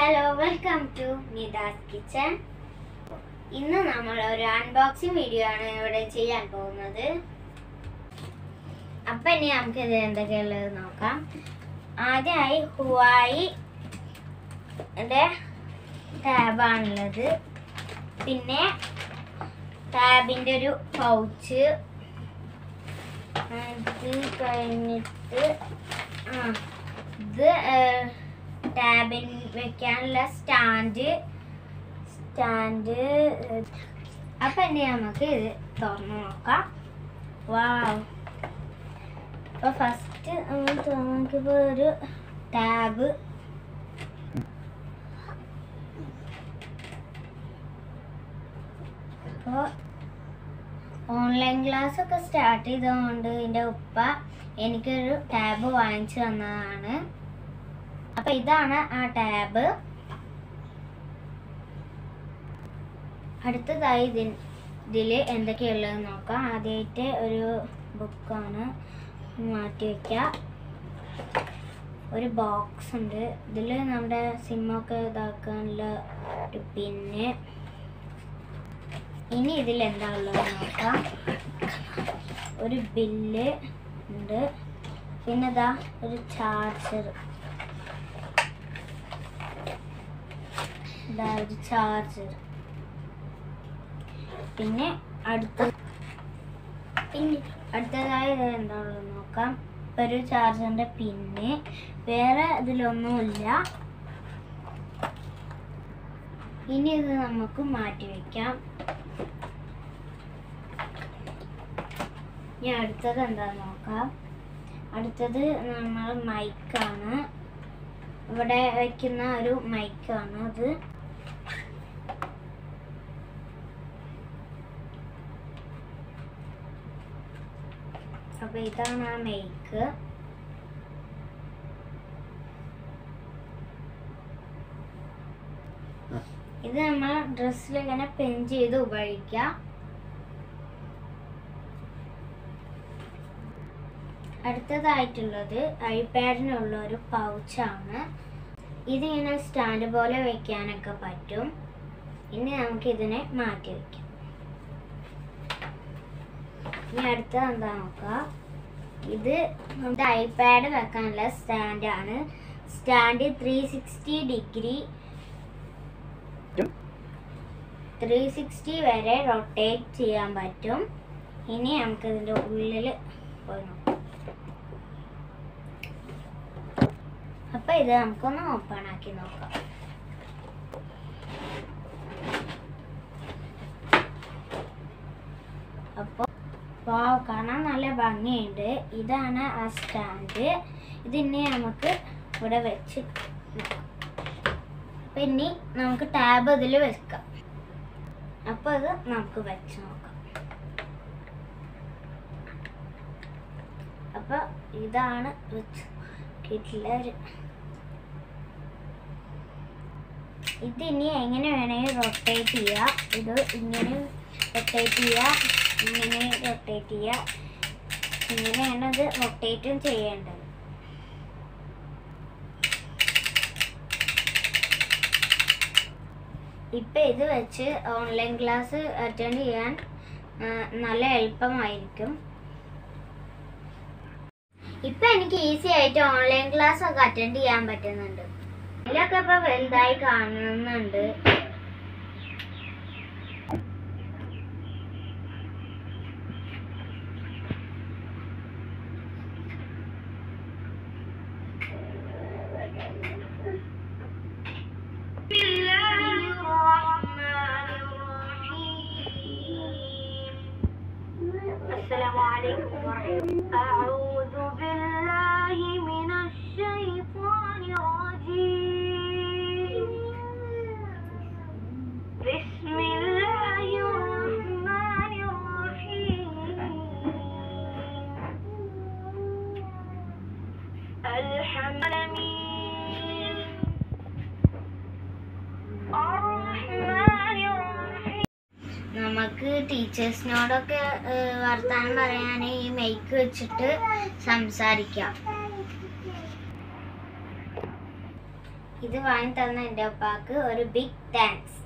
Hello welcome to Nidas kitchen ഇന്ന് നമ്മൾ ഒരു അൺബോക്സിംഗ് വീഡിയോ ആണ് ഇവിടെ ചെയ്യാൻ പോകുന്നത്. അപ്പം ഇനി നമുക്ക് ഇത് എന്തൊക്കെയുള്ളത് നോക്കാം. ആദ്യമായി ഹുവായി ടാബാണുള്ളത് പിന്നെ ടാബിന്റെ ഒരു പൗച്ച് അത് കഴിഞ്ഞിട്ട് ആ ഇത് ടാബിൽ വെക്കാനുള്ള സ്റ്റാൻഡ് സ്റ്റാൻഡ് അപ്പം ഇനി നമുക്ക് ഇത് തുറന്നു നോക്കാം. വാവ് അപ്പോൾ ഫസ്റ്റ് നമുക്കിപ്പോൾ ഒരു ടാബ് അപ്പോൾ ഓൺലൈൻ ക്ലാസ് ഒക്കെ സ്റ്റാർട്ട് ചെയ്തതുകൊണ്ട് എന്റെ ഉപ്പ എനിക്കൊരു ടാബ് വാങ്ങിച്ചു തന്നതാണ്. അപ്പൊ ഇതാണ് ആ ടാബ്. അടുത്തതായി ഇതിൽ ഇതിൽ എന്തൊക്കെയുള്ളത് നോക്കാം. ആദ്യമായിട്ട് ഒരു ബുക്കാണ് മാറ്റി വയ്ക്കുക ഒരു ബോക്സ് ഉണ്ട്. ഇതിൽ നമ്മുടെ സിമ്മൊക്കെ ഇതാക്കാനുള്ള ഒരു പിന്നെ. ഇനി ഇതിൽ എന്താ ഉള്ളത് നോക്കാം. ഒരു ബില്ല് ഉണ്ട്. പിന്നെ ഇതാ ഒരു ചാർജർ. ഇതാ ഒരു ചാർജർ പിന്നെ അടുത്ത പിന്നെ അടുത്തതായി എന്താണെന്ന് നോക്കാം. ഒരു ചാർജറിന്റെ പിന്നെ വേറെ ഇതിലൊന്നുമില്ല. ഇനി ഇത് നമുക്ക് മാറ്റി വെക്കാം. ഇനി അടുത്തത് എന്താണെന്ന് നോക്കാം. അടുത്തത് നമ്മൾ മൈക്കാണ് ഇവിടെ വെക്കുന്ന ഒരു മൈക്കാണ് അത്. അപ്പൊ ഇതാണ് ആ മേക്ക് ഇത് നമ്മൾ ഡ്രസ്സിൽ ഇങ്ങനെ പെൻ ചെയ്ത് ഉപയോഗിക്കാം. അടുത്തതായിട്ടുള്ളത് ഐപാഡിനുള്ള ഒരു പൗച്ചാണ് ഇതിങ്ങനെ സ്റ്റാൻഡ് പോലെ വെക്കാനൊക്കെ പറ്റും. ഇനി നമുക്ക് ഇതിനെ മാറ്റി വെക്കാം. ഇനി അടുത്തത് എന്താ നോക്കാം? ഇത് നമ്മുടെ ഐപാഡ് വെക്കാനുള്ള സ്റ്റാൻഡാണ് stand three sixty degree three sixty വരെ റൊട്ടേറ്റ് ചെയ്യാൻ പറ്റും. ഇനി നമുക്ക് ഇതിന്റെ ഉള്ളിൽ പോയി നോക്കാം. അപ്പോൾ ഇത് നമുക്കൊന്ന് ഓപ്പൺ ആക്കി നോക്കാം അപ്പോൾ വാവ് കാണാൻ നല്ല ഭംഗിയുണ്ട്. ഇതാണ് ആ സ്റ്റാൻഡ് ഇതിനെ നമുക്ക് ഇവിടെ വെച്ച് പിന്നെ നമുക്ക് ടാബ് ഇതിൽ വെക്കാം. അപ്പോൾ ഇത് നമുക്ക് വെച്ച് നോക്കാം. അപ്പോൾ ഇതാണ് വെച്ച് കിട്ടില്ല ഇതിനി എങ്ങനെ വേണമെങ്കിൽ റൊട്ടേറ്റ് ചെയ്യുക ഇത് ഇങ്ങനെ റൊട്ടേറ്റ് ചെയ്യുക ഇങ്ങനെ റൊട്ടേറ്റ് ചെയ്യുക ഇങ്ങനെയാണ് അത് റൊട്ടേറ്റും ചെയ്യേണ്ടത്. ഇപ്പം ഇത് വെച്ച് ഓൺലൈൻ ക്ലാസ് അറ്റൻഡ് ചെയ്യാൻ നല്ല എളുപ്പമായിരിക്കും. ഇപ്പം എനിക്ക് ഈസി ആയിട്ട് ഓൺലൈൻ ക്ലാസ് ഒക്കെ അറ്റൻഡ് ചെയ്യാൻ പറ്റുന്നുണ്ട്. ഇതിലൊക്കെ ഇപ്പം വലുതായി കാണുന്നുണ്ട്. عليكم ورحمة أعوذ بالله ടീച്ചേഴ്സിനോടൊക്കെ വർത്തമാനം പറയാൻ ഈ മൈക്ക് വെച്ചിട്ട് സംസാരിക്കാം. ഇത് വാങ്ങി തന്ന എന്റെ അപ്പാക്ക് ഒരു ബിഗ് താങ്ക്സ്